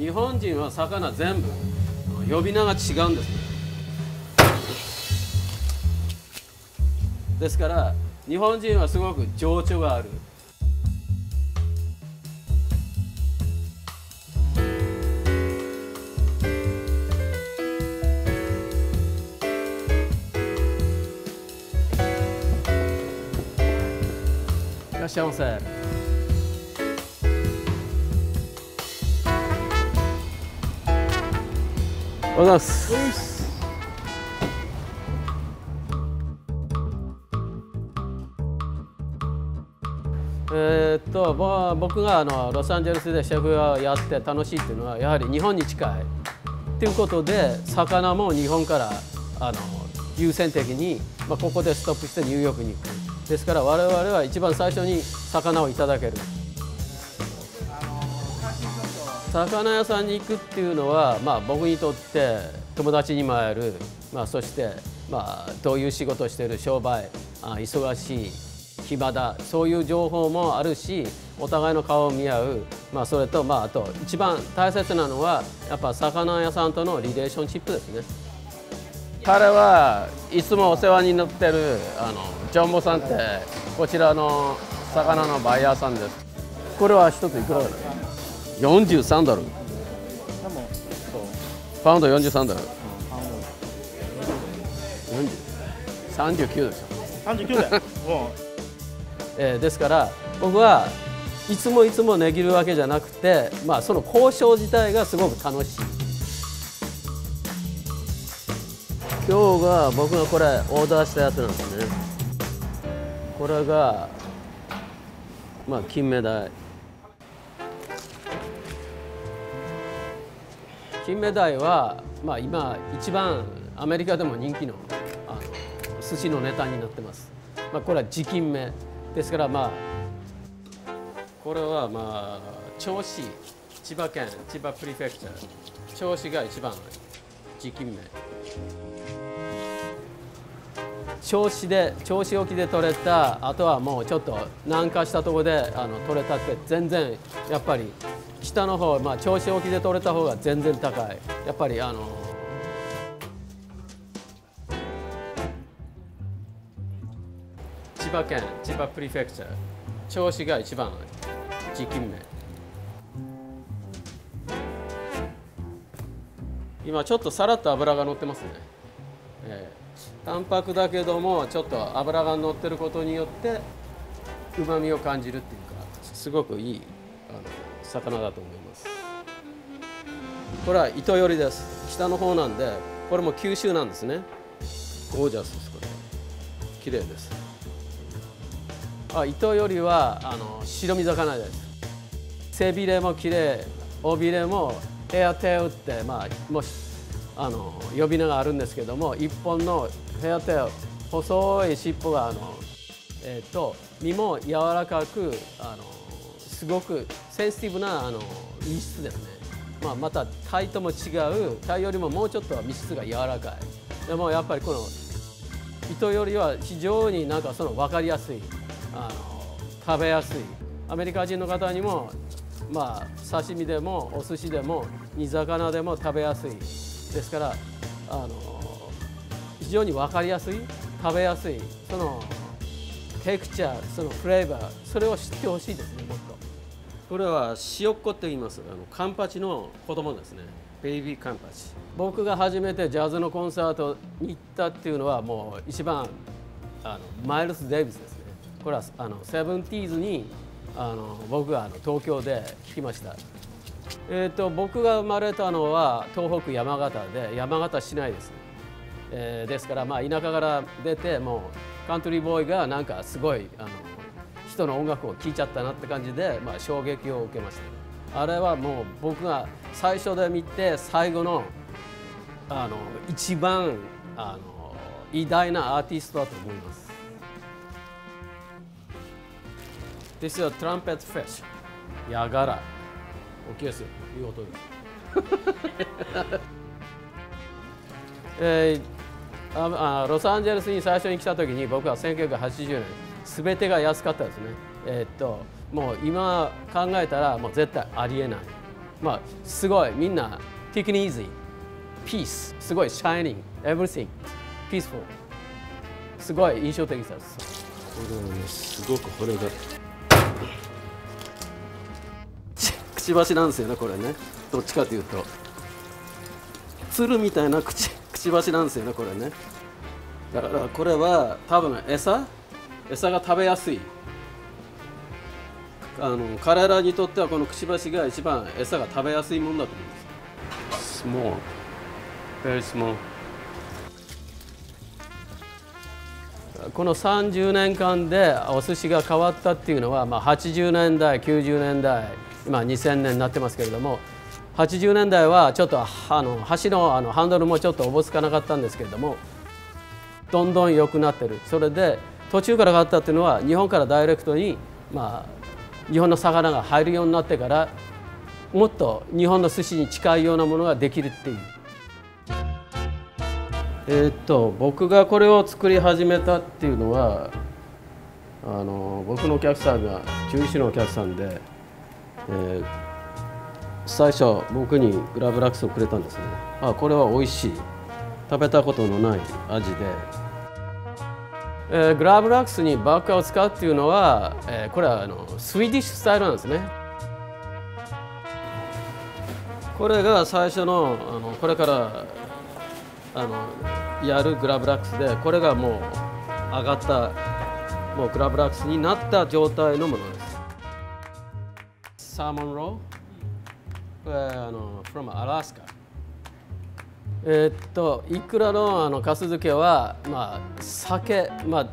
日本人は魚全部。呼び名が違うんですねですから日本人はすごく情緒がある。いらっしゃいませ。ございますえ、っと僕があのロサンゼルスでシェフをやって楽しいっていうのはやはり日本に近いっていうことで魚も日本からあの優先的に、まあ、ここでストップしてニューヨークに行くですから我々は一番最初に魚をいただける。魚屋さんに行くっていうのは、まあ、僕にとって友達にも会える、まあ、そして、まあ、どういう仕事をしている商売あ忙しい暇だそういう情報もあるしお互いの顔を見合う、まあ、それと、まあ、あと一番大切なのはやっぱ魚屋さんとのリレーションシップですね。彼はいつもお世話になってるあのジョンボさんってこちらの魚のバイヤーさんです。これは一ついくらだ43ドル。パウンド43ドル、うん、39ですよ。39で えー、ですから僕はいつもいつも値切るわけじゃなくて、まあ、その交渉自体がすごく楽しい。今日が僕がこれオーダーしたやつなんですね。これがまあ金目鯛金目鯛は、まあ、今一番アメリカでも人気のあの寿司のネタになってます、まあ、これは地金目。ですからまあこれはまあ銚子千葉県千葉プリフェクチャー。銚子が一番地金目。銚子で銚子沖で取れたあとはもうちょっと南下したところであの取れたって全然やっぱり北の方、まあ、銚子沖で取れた方が全然高い。やっぱりあの千葉県千葉プリフェクチャー。銚子が一番地金目。今ちょっとさらっと油が乗ってますね、淡白だけどもちょっと油が乗ってることによってうまみを感じるっていうかすごくいいあの魚だと思います。これは糸よりです。北の方なんでこれも九州なんですね。ゴージャスですこれ。綺麗です。あ糸よりはあの白身魚です。背びれも綺麗。尾びれもヘアテールって、まあ、もしあの呼び名があるんですけども一本のヘアテール細い尻尾があの、えーと、身も柔らかくあのすごくセンシティブなあの密質ですね、まあ、またタイとも違うタイよりももうちょっと密質が柔らかい。でもやっぱりこの糸よりは非常になんかその分かりやすいあの食べやすい。アメリカ人の方にもまあ刺身でもお寿司でも煮魚でも食べやすい。ですからあの非常に分かりやすい食べやすいそのテクチャーそのフレーバーそれを知ってほしいですねもっと。これは塩っ子って言います。あのカンパチの子供ですね。ベイビーカンパチ。僕が初めてジャズのコンサートに行ったっていうのはもう一番あのマイルス・デイビスですね。これはあのセブンティーズにあの僕があの東京で聞きましたえーと、僕が生まれたのは東北山形で山形市内です、えー、ですからまあ田舎から出てもうカントリーボーイがなんかすごいあの人の音楽を聴いちゃったなって感じで、まあ、衝撃を受けました。あれはもう僕が最初で見て最後のあの一番あの偉大なアーティストだと思います。This is a trumpet fish ヤガラ大きいですよ。いい音ですえー、ああロサンゼルスに最初に来た時に僕は1980年全てが安かったですね。えー、っともう今考えたらもう絶対ありえない。まあすごいみんな take it easy. Peace. すごい shining. Everything. Peaceful. すごい印象的です。これはねすごくこれがくちばしなんですよねこれね。どっちかというと。鶴みたいなくちくちばしなんですよねこれね。だからこれは多分餌？餌が食べやすい。あの彼らにとってはこのくちばしが一番餌が食べやすいものだと思うんです。Small. Very small. この30年間でお寿司が変わったっていうのは、まあ、80年代90年代今2000年になってますけれども80年代はちょっとあの橋のあのハンドルもちょっとおぼつかなかったんですけれどもどんどん良くなってるそれで途中から変わったっていうのは日本からダイレクトに、まあ、日本の魚が入るようになってからもっと日本の寿司に近いようなものができるっていう。えー、っと僕がこれを作り始めたっていうのはあの僕のお客さんが中止のお客さんで、えー、最初僕にグラブラックスをくれたんですね。あこれは美味しい。食べたことのない味で、えー、グラブラックスにバッカーを使うっていうのは、えー、これはあのスイーディッシュスタイルなんですね。これが最初のあのこれからあのやるグラブラックスでこれがもう上がったもうグラブラックスになった状態のものです。サーモンロー。これあの from アラスカえー、っといくらのあのかす漬けはまあ酒まあ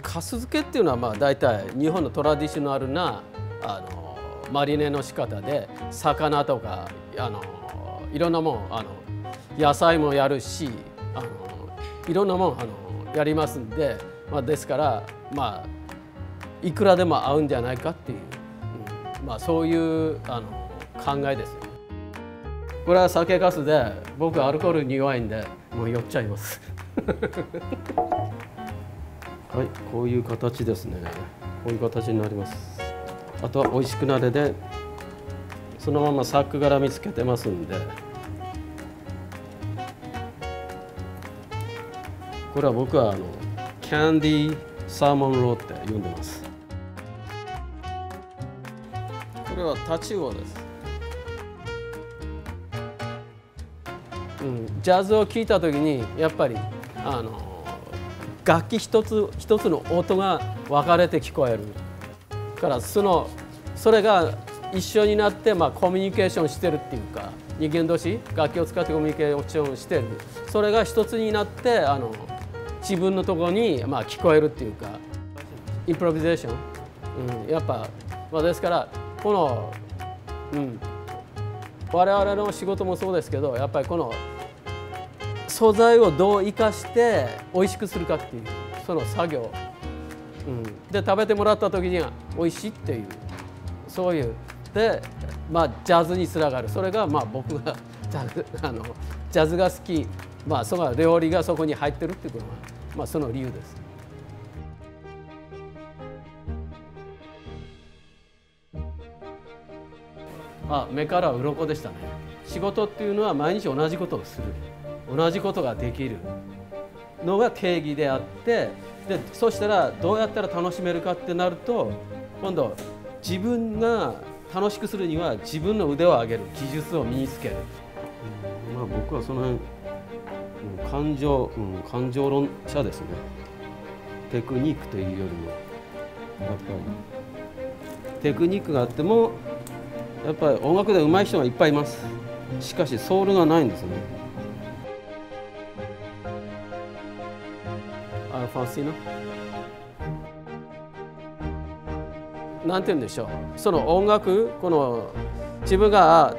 かす漬けっていうのはまあ大体日本のトラディショナルなあのマリネの仕方で魚とかあのいろんなもんあの野菜もやるしあのいろんなもんあのやりますんで、まあ、ですからまあいくらでも合うんじゃないかっていう、まあ、そういうあの考えですよ。これは酒かすで僕アルコールに弱いんでもう酔っちゃいます。はいこういう形ですね。こういう形になります。あとは美味しくなれでそのままサック柄見つけてますんで。これは僕はあのキャンディーサーモンローって呼んでます。これはタチウオです、うん、ジャズを聴いた時にやっぱりあの楽器一つ一つの音が分かれて聞こえるからそのそれが一緒になって、まあ、コミュニケーションしてるっていうか人間同士楽器を使ってコミュニケーションしてる。それが一つになってあの自分のところに、まあ、聞こえるっていうかインプロビゼーション、うん、やっぱ、まあ、ですからこの、うん、我々の仕事もそうですけどやっぱりこの素材をどう生かして美味しくするかっていうその作業、うん、で食べてもらった時には美味しいっていうそういう。で、まあ、ジャズにつながる。それがまあ僕がジャズあのジャズが好き。まあその料理がそこに入ってるっていうことがまあ、その理由です。あ目から鱗でしたね。仕事っていうのは毎日同じことをする。同じことができる。のが定義であってでそしたらどうやったら楽しめるかってなると今度自分が楽しくするには自分の腕を上げる。技術を身につける、まあ、僕はその辺感情、うん、感情論者ですね。テクニックというよりも。やっぱり。テクニックがあってもやっぱり音楽で上手い人がいっぱいいます。しかしソウルがないんですね。アルファンシーナ？なんて言うんでしょう。その音楽この自分が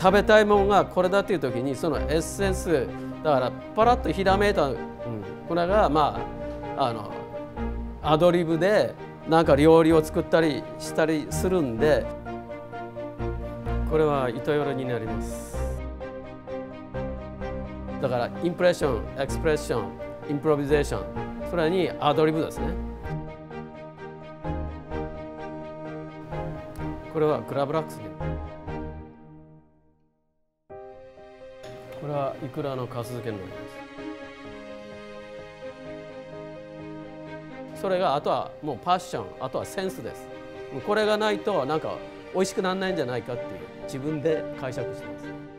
食べたいものがこれだっていう時にそのエッセンスだからパラッとひらめいた、うん、これがまああのアドリブでなんか料理を作ったりしたりするんでこれは糸よろになります。だからインプレッションエクスプレッションインプロビゼーションそれにアドリブですね。これは gravlax これはいくらの粕漬けになります。それがあとはもうパッションあとはセンスです。これがないとなんか美味しくならないんじゃないかっていう自分で解釈してます。